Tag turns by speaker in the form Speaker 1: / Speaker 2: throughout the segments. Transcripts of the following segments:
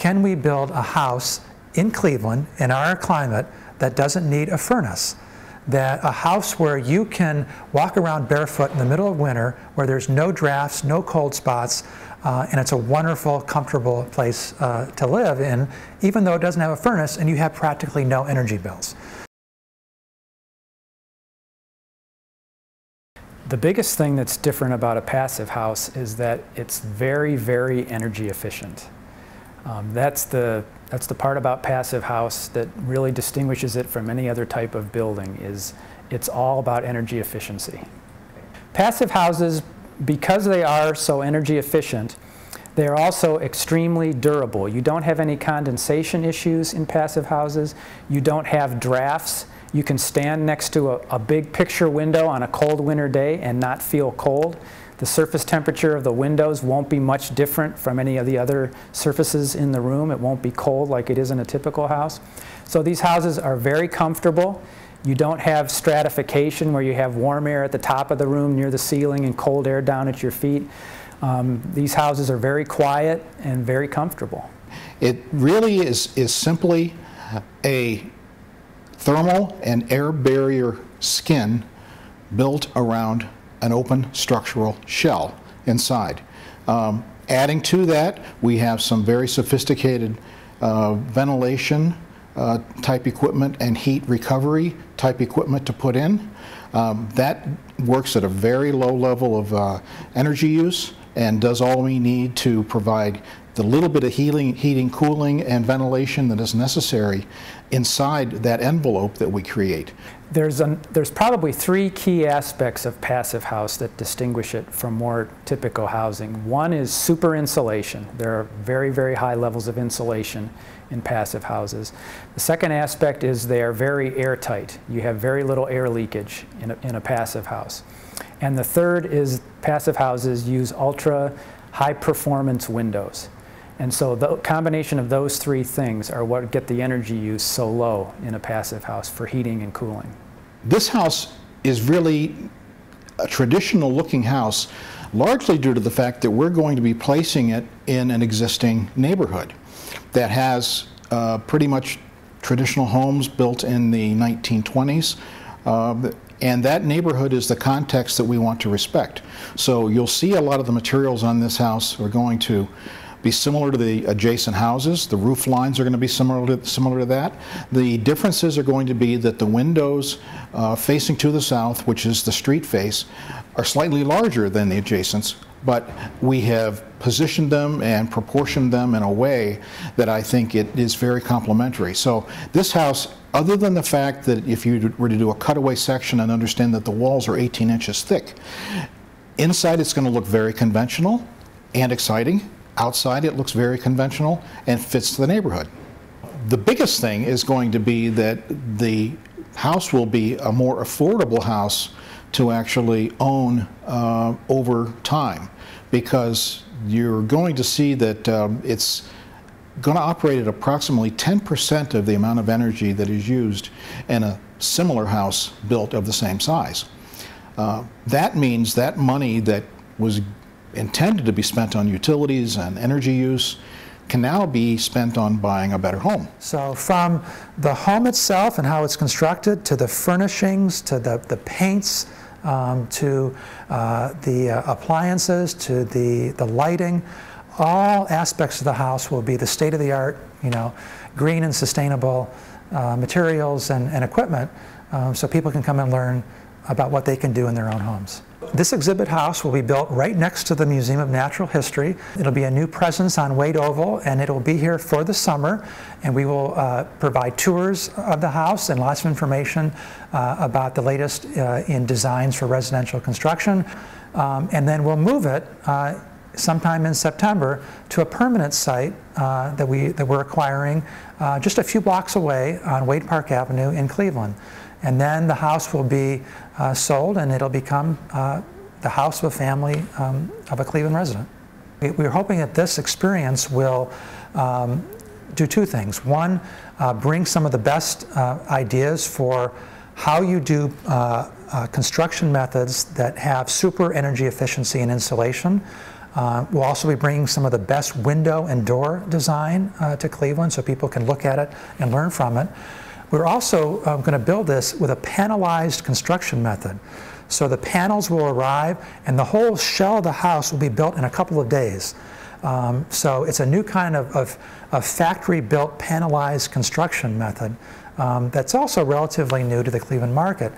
Speaker 1: can we build a house in Cleveland, in our climate, that doesn't need a furnace? That a house where you can walk around barefoot in the middle of winter, where there's no drafts, no cold spots, uh, and it's a wonderful, comfortable place uh, to live in, even though it doesn't have a furnace and you have practically no energy bills.
Speaker 2: The biggest thing that's different about a passive house is that it's very, very energy efficient. Um, that's, the, that's the part about passive house that really distinguishes it from any other type of building is it's all about energy efficiency. Passive houses, because they are so energy efficient, they're also extremely durable. You don't have any condensation issues in passive houses. You don't have drafts you can stand next to a, a, big picture window on a cold winter day and not feel cold. The surface temperature of the windows won't be much different from any of the other surfaces in the room. It won't be cold like it is in a typical house. So these houses are very comfortable. You don't have stratification where you have warm air at the top of the room near the ceiling and cold air down at your feet. Um, these houses are very quiet and very comfortable.
Speaker 3: It really is, is simply a thermal and air barrier skin built around an open structural shell inside. Um, adding to that, we have some very sophisticated uh, ventilation uh, type equipment and heat recovery type equipment to put in. Um, that works at a very low level of uh, energy use and does all we need to provide the little bit of heating, heating, cooling, and ventilation that is necessary inside that envelope that we create.
Speaker 2: There's, an, there's probably three key aspects of passive house that distinguish it from more typical housing. One is super insulation. There are very, very high levels of insulation in passive houses. The second aspect is they are very airtight. You have very little air leakage in a, in a passive house. And the third is passive houses use ultra high performance windows. And so the combination of those three things are what get the energy use so low in a passive house for heating and cooling.
Speaker 3: This house is really a traditional looking house largely due to the fact that we're going to be placing it in an existing neighborhood that has uh, pretty much traditional homes built in the 1920s. Uh, and that neighborhood is the context that we want to respect. So you'll see a lot of the materials on this house are going to be similar to the adjacent houses. The roof lines are going to be similar to, similar to that. The differences are going to be that the windows uh, facing to the south, which is the street face, are slightly larger than the adjacents, but we have positioned them and proportioned them in a way that I think it is very complementary. So this house, other than the fact that if you were to do a cutaway section and understand that the walls are 18 inches thick, inside it's going to look very conventional and exciting Outside, it looks very conventional and fits to the neighborhood. The biggest thing is going to be that the house will be a more affordable house to actually own uh, over time because you're going to see that um, it's going to operate at approximately 10% of the amount of energy that is used in a similar house built of the same size. Uh, that means that money that was intended to be spent on utilities and energy use can now be spent on buying a better home.
Speaker 1: So from the home itself and how it's constructed to the furnishings to the, the paints um, to uh, the uh, appliances to the, the lighting, all aspects of the house will be the state-of-the-art, you know, green and sustainable uh, materials and, and equipment um, so people can come and learn about what they can do in their own homes. This exhibit house will be built right next to the Museum of Natural History. It'll be a new presence on Wade Oval and it'll be here for the summer and we will uh, provide tours of the house and lots of information uh, about the latest uh, in designs for residential construction. Um, and then we'll move it uh, sometime in September to a permanent site uh, that, we, that we're acquiring uh, just a few blocks away on Wade Park Avenue in Cleveland. And then the house will be uh, sold and it'll become uh, the house of a family um, of a Cleveland resident. We, are hoping that this experience will um, do two things. One, uh, bring some of the best uh, ideas for how you do uh, uh, construction methods that have super energy efficiency and insulation Uh, we'll also be bringing some of the best window and door design uh, to Cleveland so people can look at it and learn from it. We're also um, going to build this with a panelized construction method. So the panels will arrive and the whole shell of the house will be built in a couple of days. Um, so it's a new kind of, of, of factory-built panelized construction method um, that's also relatively new to the Cleveland market.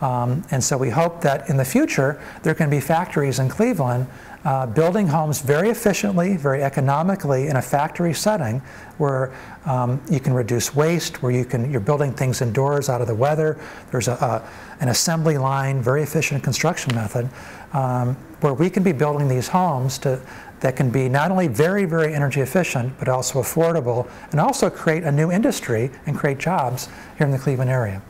Speaker 1: Um, and so we hope that in the future there can be factories in Cleveland uh, building homes very efficiently, very economically in a factory setting where um, you can reduce waste, where you can, you're building things indoors out of the weather. There's a, a an assembly line, very efficient construction method, um, where we can be building these homes to, that can be not only very, very energy efficient, but also affordable, and also create a new industry and create jobs here in the Cleveland area.